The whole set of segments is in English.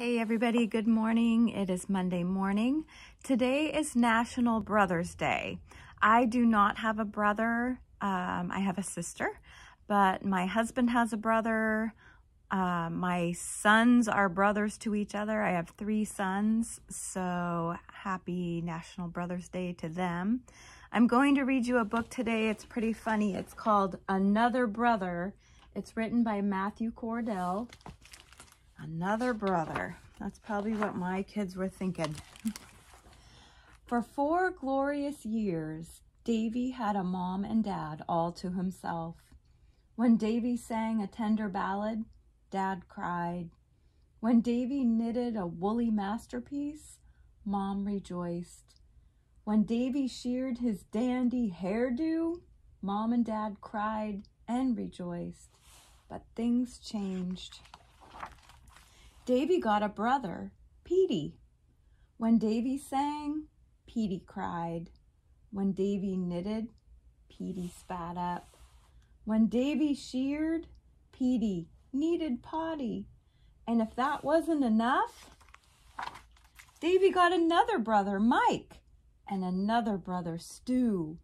Hey everybody, good morning. It is Monday morning. Today is National Brothers Day. I do not have a brother. Um, I have a sister, but my husband has a brother. Uh, my sons are brothers to each other. I have three sons, so happy National Brothers Day to them. I'm going to read you a book today. It's pretty funny. It's called Another Brother. It's written by Matthew Cordell. Another brother. That's probably what my kids were thinking. For four glorious years, Davy had a mom and dad all to himself. When Davy sang a tender ballad, Dad cried. When Davy knitted a woolly masterpiece, Mom rejoiced. When Davy sheared his dandy hairdo, Mom and Dad cried and rejoiced. But things changed. Davy got a brother, Petey. When Davy sang, Petey cried. When Davy knitted, Petey spat up. When Davy sheared, Petey needed potty. And if that wasn't enough, Davy got another brother, Mike, and another brother, Stu,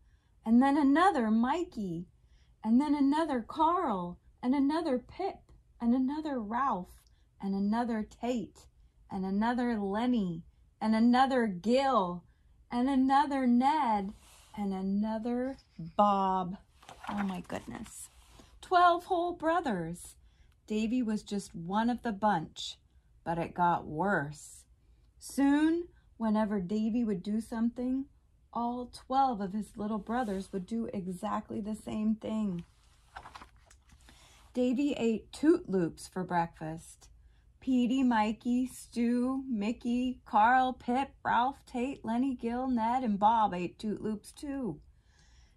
and then another, Mikey, and then another, Carl, and another, Pip, and another, Ralph, and another Tate, and another Lenny, and another Gil, and another Ned, and another Bob. Oh my goodness. Twelve whole brothers. Davy was just one of the bunch, but it got worse. Soon, whenever Davy would do something, all 12 of his little brothers would do exactly the same thing. Davy ate Toot Loops for breakfast. Petey, Mikey, Stu, Mickey, Carl, Pip, Ralph, Tate, Lenny, Gil, Ned, and Bob ate Toot Loops too.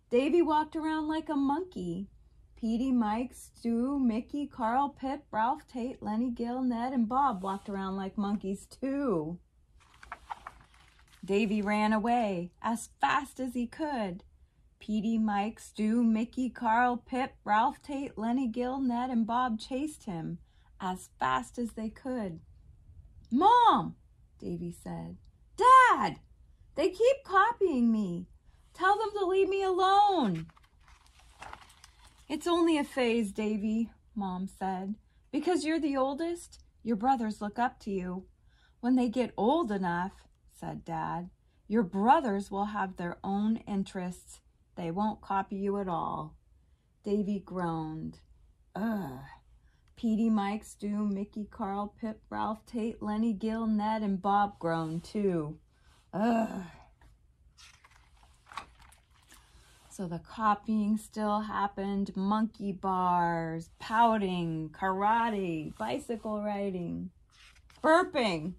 Davy walked around like a monkey. Petey, Mike, Stu, Mickey, Carl, Pip, Ralph, Tate, Lenny, Gil, Ned, and Bob walked around like monkeys too. Davy ran away as fast as he could. Petey, Mike, Stu, Mickey, Carl, Pip, Ralph, Tate, Lenny, Gil, Ned, and Bob chased him as fast as they could. Mom, Davy said. Dad, they keep copying me. Tell them to leave me alone. It's only a phase, Davy, Mom said. Because you're the oldest, your brothers look up to you. When they get old enough, said Dad, your brothers will have their own interests. They won't copy you at all. Davy groaned. Ugh. Petey, Mike, Stu, Mickey, Carl, Pip, Ralph, Tate, Lenny, Gil, Ned, and Bob grown too. Ugh. So the copying still happened. Monkey bars, pouting, karate, bicycle riding, burping,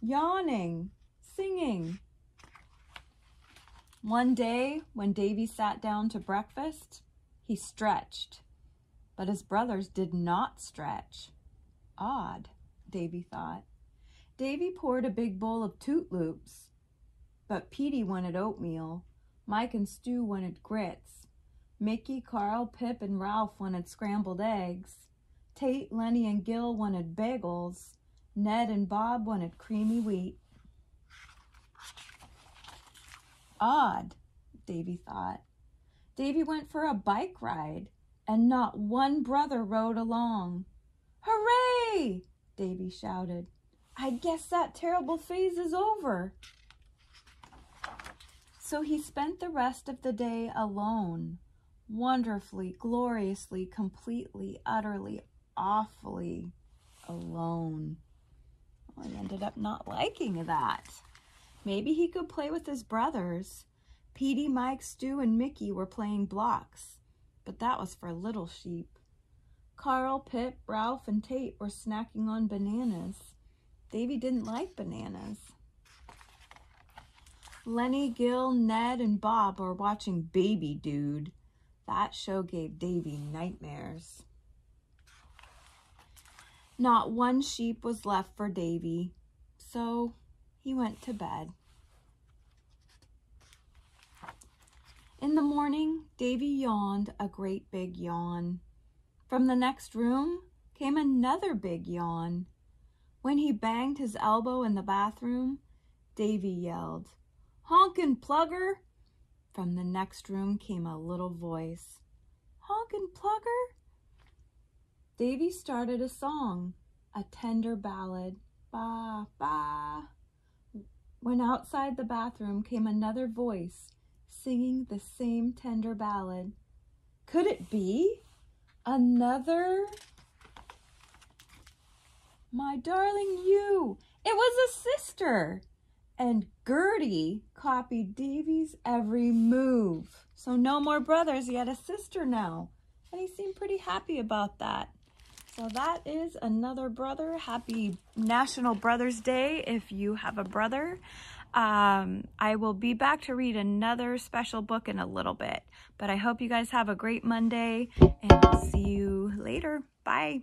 yawning, singing. One day, when Davy sat down to breakfast, he stretched but his brothers did not stretch. Odd, Davy thought. Davy poured a big bowl of Toot Loops, but Petey wanted oatmeal. Mike and Stu wanted grits. Mickey, Carl, Pip, and Ralph wanted scrambled eggs. Tate, Lenny, and Gil wanted bagels. Ned and Bob wanted creamy wheat. Odd, Davy thought. Davy went for a bike ride and not one brother rode along. Hooray! Davy shouted. I guess that terrible phase is over. So he spent the rest of the day alone, wonderfully, gloriously, completely, utterly, awfully alone. Well, I ended up not liking that. Maybe he could play with his brothers. Petey, Mike, Stu, and Mickey were playing blocks but that was for little sheep. Carl, Pip, Ralph, and Tate were snacking on bananas. Davy didn't like bananas. Lenny, Gil, Ned, and Bob were watching Baby Dude. That show gave Davy nightmares. Not one sheep was left for Davy, so he went to bed. In the morning, Davy yawned a great big yawn. From the next room came another big yawn. When he banged his elbow in the bathroom, Davy yelled, Honkin' plugger! From the next room came a little voice. Honkin' plugger? Davy started a song, a tender ballad. Ba, ba. When outside the bathroom came another voice, singing the same tender ballad. Could it be another? My darling you, it was a sister. And Gertie copied Davy's every move. So no more brothers, he had a sister now. And he seemed pretty happy about that. So that is another brother. Happy National Brothers Day if you have a brother. Um, I will be back to read another special book in a little bit. But I hope you guys have a great Monday and I'll see you later. Bye.